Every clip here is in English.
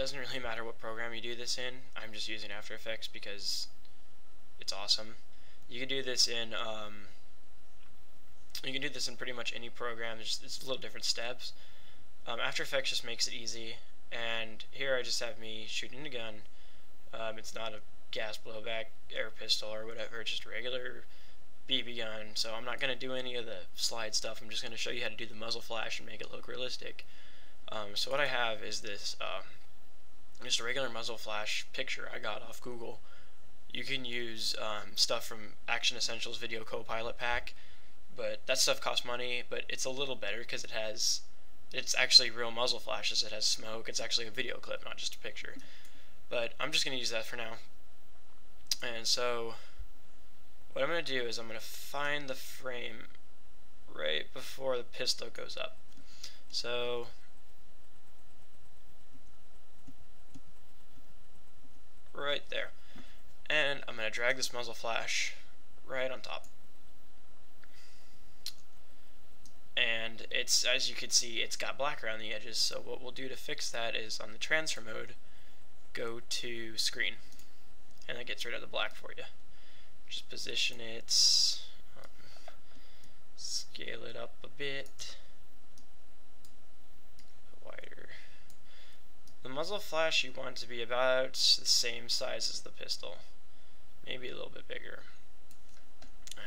doesn't really matter what program you do this in. I'm just using After Effects because it's awesome. You can do this in um, you can do this in pretty much any program. There's it's little different steps. Um, After Effects just makes it easy. And here I just have me shooting a gun. Um, it's not a gas blowback air pistol or whatever. It's just a regular BB gun. So I'm not going to do any of the slide stuff. I'm just going to show you how to do the muzzle flash and make it look realistic. Um, so what I have is this uh, just a regular muzzle flash picture I got off Google. You can use um, stuff from Action Essentials Video Copilot Pack, but that stuff costs money, but it's a little better because it has, it's actually real muzzle flashes, it has smoke, it's actually a video clip, not just a picture. But I'm just going to use that for now. And so, what I'm going to do is I'm going to find the frame right before the pistol goes up. So, right there. And I'm going to drag this muzzle flash right on top. And it's, as you can see, it's got black around the edges, so what we'll do to fix that is on the transfer mode, go to screen, and that gets rid of the black for you. Just position it, um, scale it up a bit, wider. The muzzle flash you want to be about the same size as the pistol. Maybe a little bit bigger.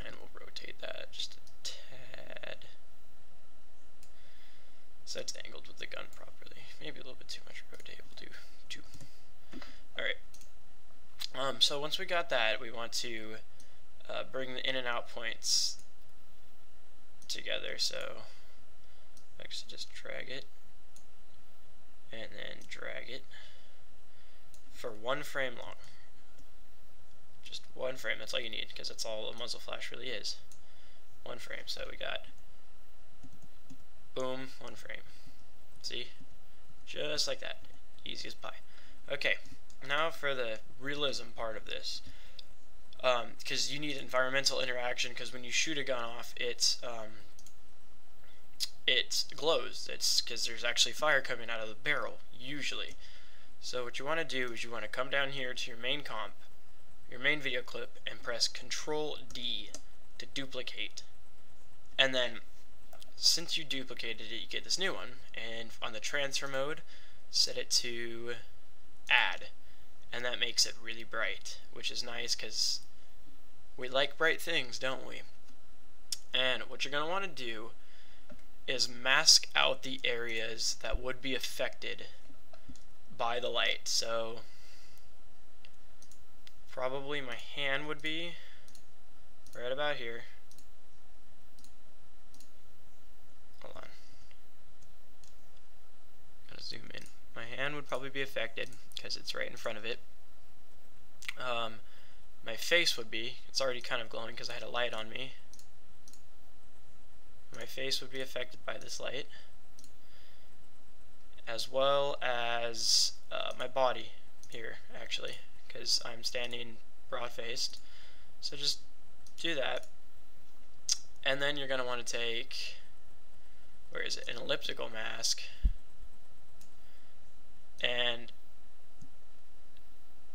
And we'll rotate that just a tad. So it's angled with the gun properly. Maybe a little bit too much rotate. We'll do two. Alright. Um, so once we got that, we want to uh, bring the in and out points together. So actually just drag it and then drag it for one frame long. Just one frame, that's all you need, because that's all a muzzle flash really is. One frame, so we got, boom, one frame. See? Just like that. Easy as pie. Okay, now for the realism part of this. Because um, you need environmental interaction, because when you shoot a gun off, it's um, it glows. It's because there's actually fire coming out of the barrel, usually. So what you want to do is you want to come down here to your main comp, your main video clip, and press Control D to duplicate. And then, since you duplicated it, you get this new one. And on the transfer mode, set it to Add. And that makes it really bright, which is nice because we like bright things, don't we? And what you're going to want to do is mask out the areas that would be affected by the light. So probably my hand would be right about here. Hold on. Gotta zoom in. My hand would probably be affected because it's right in front of it. Um, my face would be. It's already kind of glowing because I had a light on me. My face would be affected by this light, as well as uh, my body here, actually, because I'm standing broad-faced. So just do that, and then you're going to want to take, where is it, an elliptical mask, and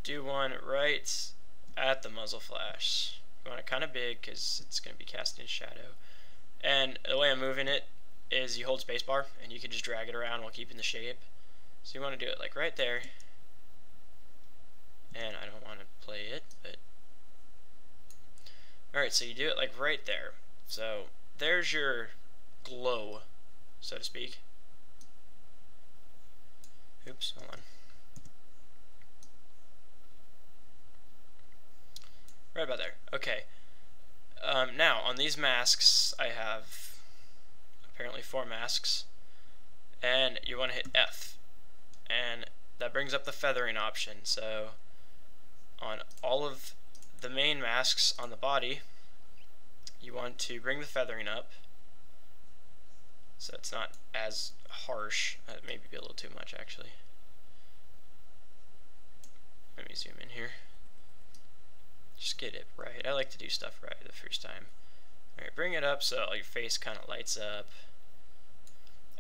do one right at the muzzle flash. You want it kind of big because it's going to be casting a shadow. And the way I'm moving it is you hold spacebar and you can just drag it around while keeping the shape. So you want to do it like right there. And I don't want to play it, but... Alright, so you do it like right there. So there's your glow, so to speak. Oops, hold on. Right about there. Okay. Um, now, on these masks, I have apparently four masks, and you want to hit F, and that brings up the feathering option. So, on all of the main masks on the body, you want to bring the feathering up, so it's not as harsh. That may be a little too much, actually. Let me zoom in here. Just get it right. I like to do stuff right the first time. Alright, bring it up so your face kind of lights up.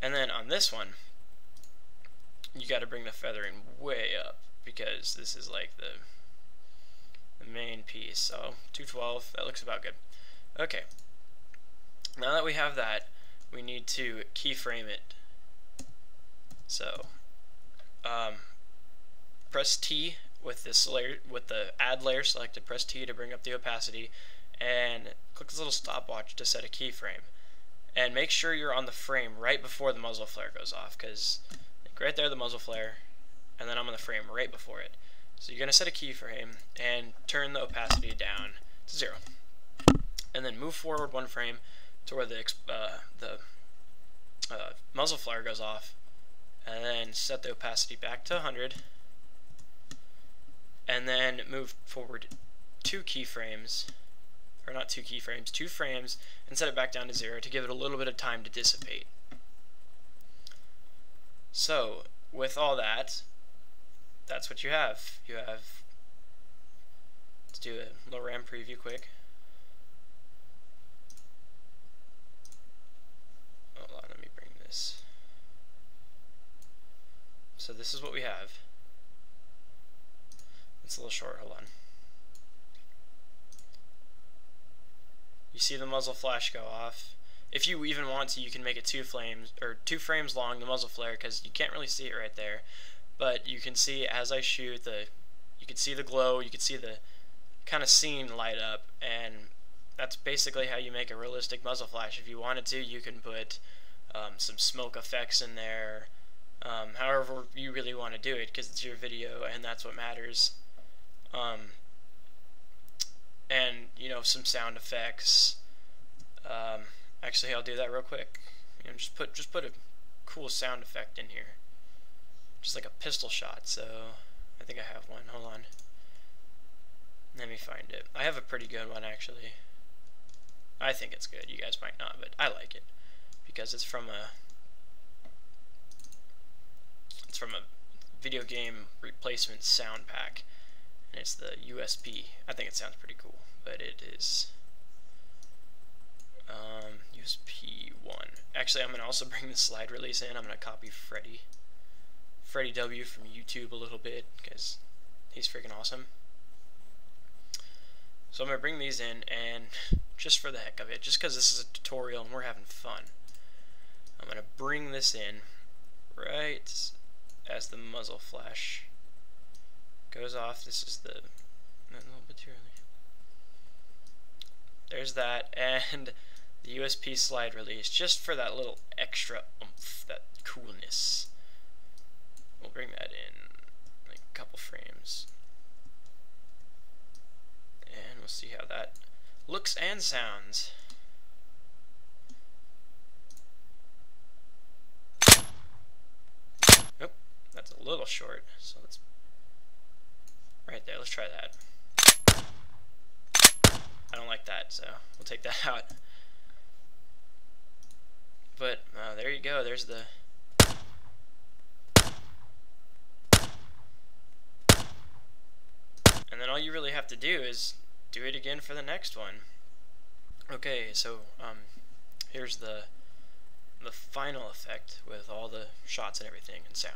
And then on this one, you got to bring the feathering way up because this is like the the main piece. So 212, that looks about good. Okay, now that we have that, we need to keyframe it. So um, press T with this layer with the add layer selected. Press T to bring up the opacity, and click this little stopwatch to set a keyframe. And make sure you're on the frame right before the muzzle flare goes off, because like right there the muzzle flare, and then I'm on the frame right before it. So you're going to set a keyframe and turn the opacity down to zero. And then move forward one frame to where the, uh, the uh, muzzle flare goes off, and then set the opacity back to 100, and then move forward two keyframes, or not two keyframes, two frames, and set it back down to zero to give it a little bit of time to dissipate. So, with all that, that's what you have. You have, let's do a low RAM preview quick. Hold on, let me bring this. So this is what we have. It's a little short, hold on. You see the muzzle flash go off. If you even want to, you can make it two flames or two frames long, the muzzle flare, because you can't really see it right there but you can see as I shoot the you can see the glow you can see the kind of scene light up and that's basically how you make a realistic muzzle flash. If you wanted to you can put um, some smoke effects in there um, however you really want to do it because it's your video and that's what matters. Um, and you know some sound effects. Um, actually I'll do that real quick. You know, just put just put a cool sound effect in here just like a pistol shot, so I think I have one. Hold on. Let me find it. I have a pretty good one, actually. I think it's good. You guys might not, but I like it. Because it's from a... It's from a video game replacement sound pack. And it's the USP. I think it sounds pretty cool, but it is... Um, USP 1. Actually, I'm going to also bring the slide release in. I'm going to copy Freddie. Freddie W from YouTube a little bit because he's freaking awesome. So I'm going to bring these in and just for the heck of it, just because this is a tutorial and we're having fun, I'm going to bring this in right as the muzzle flash goes off. This is the a little bit too early. There's that and the USP slide release just for that little extra oomph, that coolness. We'll bring that in like a couple frames. And we'll see how that looks and sounds. Nope, that's a little short, so let's right there, let's try that. I don't like that, so we'll take that out. But uh, there you go, there's the And then all you really have to do is do it again for the next one. Okay, so um, here's the the final effect with all the shots and everything and sound.